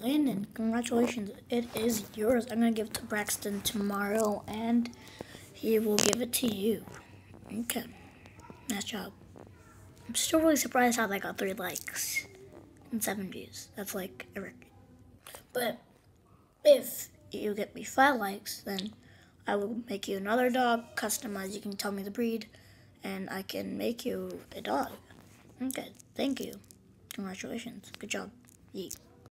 Landon, congratulations. It is yours. I'm going to give it to Braxton tomorrow, and he will give it to you. Okay. Nice job. I'm still really surprised how that got three likes and seven views. That's like a record. But if you get me five likes, then I will make you another dog, customize. You can tell me the breed, and I can make you a dog. Okay, thank you. Congratulations. Good job. Yeet.